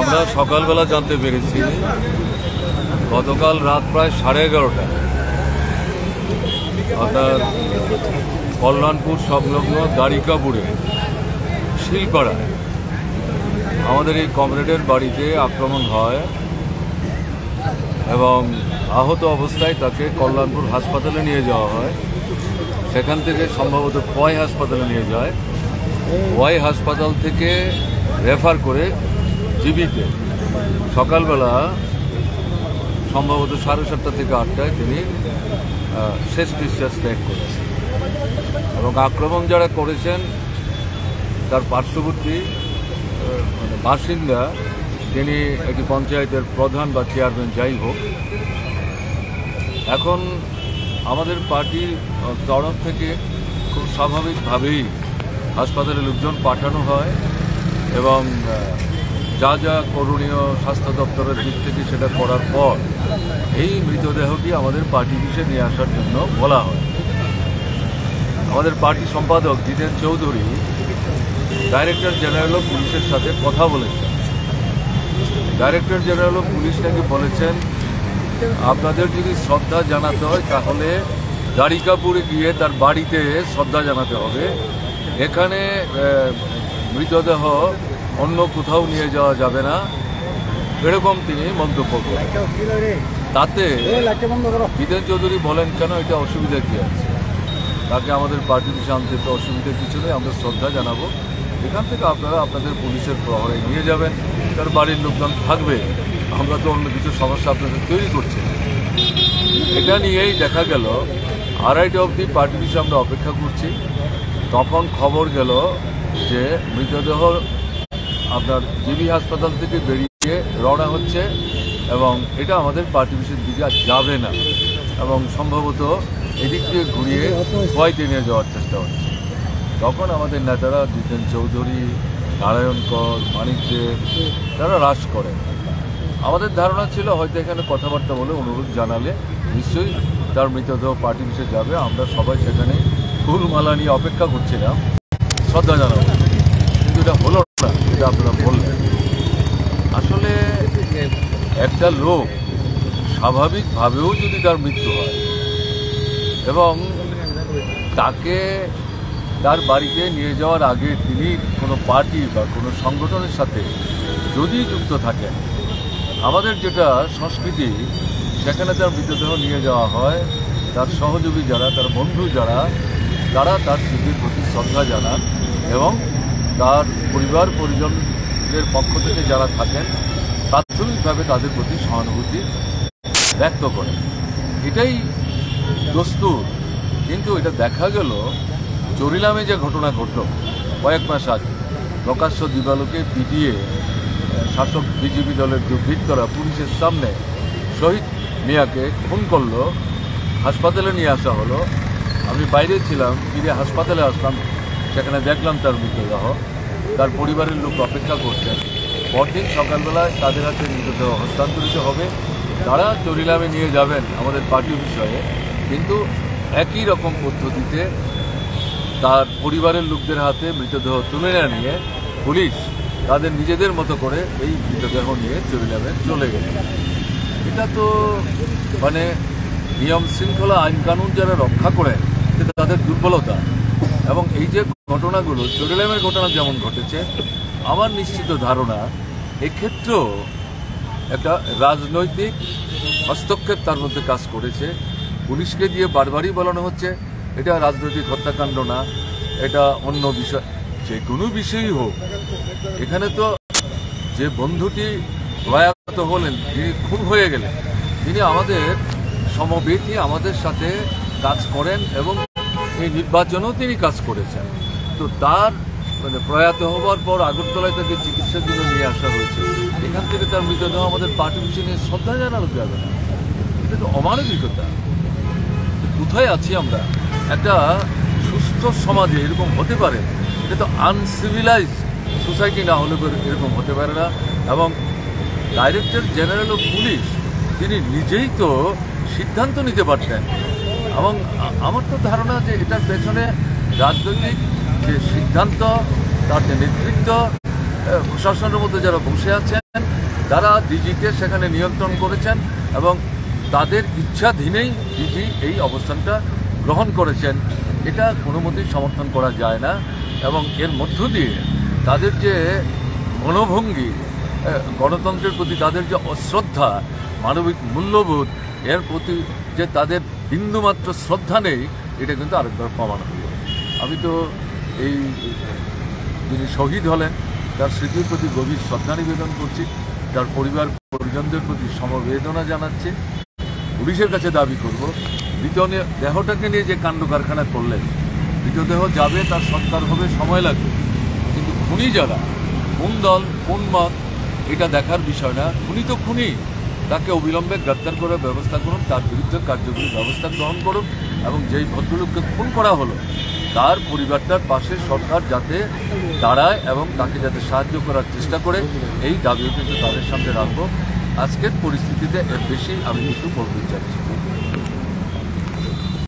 আমরা সকালবেলা জানতে পেরেছি, গতকাল রাত প্রায় সাড়ে এগারোটা। আপনার কল্যাণপুর সংলগ্ন দ্বারিকাপুরে শিলপাড়ায় আমাদের এই কমরেডের বাড়িতে আক্রমণ হয় এবং আহত অবস্থায় তাকে কল্যাণপুর হাসপাতালে নিয়ে যাওয়া হয়। সেখান থেকে সম্ভবত পয় হাসপাতালে নিয়ে যায়। ওয়াই হাসপাতাল থেকে রেফার করে জিবিতে। সকালবেলা সম্ভবত সাড়ে সাতটা থেকে আটটায় তিনি শেষ নিঃশ্বাস ত্যাগ করেছেন। এবং আক্রমণ যারা করেছেন, তার পার্শ্ববর্তী মানে বাসিন্দা তিনি একটি পঞ্চায়েতের প্রধান বা চেয়ারম্যান যাই হোক, এখন আমাদের পার্টির তরফ থেকে খুব স্বাভাবিকভাবেই হাসপাতালে লোকজন পাঠানো হয় এবং যা যা করণীয় স্বাস্থ্য দপ্তরের দিক থেকে সেটা করার পর এই মৃতদেহটি আমাদের পার্টি অফিসে নিয়ে আসার জন্য বলা হয়। আমাদের পার্টি সম্পাদক Jiten Chowdhury director general of পুলিশের সাথে কথা বলেছেন। ডাইরেক্টর জেনারেল অফ পুলিশ নাকি বলেছেন, আপনাদের যদি শ্রদ্ধা জানাতে হয় তাহলে দ্বারিকাপুরে গিয়ে তার বাড়িতে শ্রদ্ধা জানাতে হবে। এখানে মৃতদেহ অন্য কোথাও নিয়ে যাওয়া যাবে না। এরকম তিনি মন্তব্য করেন। তাতে বিদেন চৌধুরী বলেন কেন এটা অসুবিধা কী আছে? তাকে আমাদের পার্টি দিশে আনতে তো অসুবিধার কিছু নেই আমরা শ্রদ্ধা জানাব। এখান থেকে আপনারা আপনাদের পুলিশের প্রহরে নিয়ে যাবেন। তার বাড়ির লোকজন থাকবে। আমরা তো অন্য কিছু সমস্যা আপনাদের তৈরি করছি এটা নিয়েই দেখা গেল আড়াইটা অবধি পার্টি দিশে আমরা অপেক্ষা করছি। তখন খবর গেল যে মৃতদেহ আপনার জিবি হাসপাতাল থেকে বেরিয়ে রওনা হচ্ছে এবং এটা আমাদের পার্টি অফিসের দিকে যাবে না। এবং সম্ভবত এদিক দিয়ে ঘুরিয়ে খোয়াইতে নিয়ে যাওয়ার চেষ্টা হচ্ছে। তখন আমাদের নেতারা জিতেন চৌধুরী, নারায়ণ কর, মানিক তারা হ্রাস করে। আমাদের ধারণা ছিল হয়তো এখানে কথাবার্তা বলে অনুরোধ জানালে নিশ্চয়ই তার মৃতদেহ পার্টি যাবে। আমরা সবাই সেখানে ফুল মালা নিয়ে অপেক্ষা করছিলাম। শ্রদ্ধা জানাব। কিন্তু এটা হলো না যেটা আপনারা বললেন আসলে একটা লোক স্বাভাবিকভাবেও যদি তার মৃত্যু হয় এবং তাকে তার বাড়িতে নিয়ে যাওয়ার আগে তিনি কোনো পার্টি বা কোনো সংগঠনের সাথে যদি যুক্ত থাকেন, আমাদের যেটা সংস্কৃতি, সেখানে তার মৃতদেহ নিয়ে যাওয়া হয়। তার সহযোগী যারা, তার বন্ধু যারা তারা তার স্মৃতির প্রতি শ্রদ্ধা জানান এবং তার পরিবার পরিজনদের পক্ষ থেকে যারা থাকেন প্রাথমিকভাবে তাদের প্রতি সহানুভূতি ব্যক্ত করে এটাই দস্তুর। কিন্তু এটা দেখা গেল, চরিলামে যে ঘটনা ঘটল, কয়েক মাস আগে প্রকাশ্য দিবালোকে পিটিয়ে শাসক বিজেপি দলের দুর্বৃত্তরা পুলিশের সামনে শহীদ মিয়াকে খুন করল, হাসপাতালে নিয়ে আসা হলো আমি বাইরে ছিলাম, ফিরে হাসপাতালে আসলাম, সেখানে দেখলাম তার মৃতদেহ। তার পরিবারের লোক অপেক্ষা করছেন। পরদিন সকালবেলায় তাদের হাতে মৃতদেহ হস্তান্তরিত হবে। তারা চরিলামে নিয়ে যাবেন আমাদের পার্টি বিষয়ে। কিন্তু একই রকম পদ্ধতিতে তার পরিবারের লোকদের হাতে মৃতদেহ তুলে না নিয়ে পুলিশ তাদের নিজেদের মতো করে এই মৃতদেহ নিয়ে চরিলামে চলে গেল। এটা তো মানে নিয়ম শৃঙ্খলা, আইন কানুন যারা রক্ষা করেন তাদের দুর্বলতা। এবং এই যে ঘটনাগুলো চরিলামের ঘটনা যেমন ঘটেছে, আমার নিশ্চিত ধারণা, এক্ষেত্রেও একটা রাজনৈতিক হস্তক্ষেপ তার মধ্যে কাজ করেছে। পুলিশকে দিয়ে বারবারই বলানো হচ্ছে, এটা রাজনৈতিক হত্যাকাণ্ড না, এটা অন্য বিষয়। যে কোনো বিষয়ই হোক, এখানে তো যে বন্ধুটি প্রয়াত হলেন, তিনি খুন হয়ে গেলেন। তিনি আমাদের সমবেতী, আমাদের সাথে কাজ করেন এবং এই নির্বাচনেও তিনি কাজ করেছেন। তো তার মানে প্রয়াত হওয়ার পর আগরতলায় তাকে চিকিৎসার জন্য নিয়ে আসা হয়েছে। এখান থেকে তার মৃতদেহ আমাদের পার্টি পিছনে শ্রদ্ধা জানানো যাবে না। এটা তো অমানবিকতা। কোথায় আছি আমরা? একটা সুস্থ সমাজে এরকম হতে পারে? এটা তো আনসিভিলাইজ সোসাইটি না হলে এরকম হতে পারে না। এবং ডাইরেক্টর জেনারেল অফ পুলিশ তিনি নিজেই তো সিদ্ধান্ত নিতে পারতেন। এবং আমার তো ধারণা যে এটার পেছনে রাজনৈতিক যে সিদ্ধান্ত, তার যে নেতৃত্ব প্রশাসনের মধ্যে যারা বসে আছেন, তারা ডিজিকে সেখানে নিয়ন্ত্রণ করেছেন এবং তাদের ইচ্ছাধীনেই ডিজি এই অবস্থানটা গ্রহণ করেছেন। এটা কোনো মতেই সমর্থন করা যায় না এবং এর মধ্য দিয়ে তাদের যে মনোভঙ্গি গণতন্ত্রের প্রতি তাদের যে অশ্রদ্ধা, মানবিক মূল্যবোধ, এর প্রতি যে তাদের বিন্দুমাত্র শ্রদ্ধা নেই, এটা কিন্তু আরেকবার প্রমাণ হলো। আমি তো এই যিনি শহীদ হলেন, তার স্মৃতির প্রতি গভীর শ্রদ্ধা নিবেদন করছি, তার পরিবার পরিজনদের প্রতি সমবেদনা জানাচ্ছি। পুলিশের কাছে দাবি করব মৃত দেহটাকে নিয়ে যে কাণ্ড কারখানা করলেন মৃতদেহ যাবে, তার সৎকার হবে, সময় লাগবে। কিন্তু খুনি যারা, কোন দল, কোন মত, এটা দেখার বিষয় না। খুনি তো খুনি। তাকে অবিলম্বে গ্রেপ্তার করার ব্যবস্থা করুন, তার বিরুদ্ধে কার্যকরী ব্যবস্থা গ্রহণ করুন এবং যেই ভদ্রলোককে খুন করা হলো, তার পরিবারটার পাশে সরকার যাতে দাঁড়ায় এবং তাকে যাতে সাহায্য করার চেষ্টা করে, এই দাবিও কিন্তু তাদের সামনে রাখব। আজকের পরিস্থিতিতে এর বেশি আমি কিছু বলতে চাইছি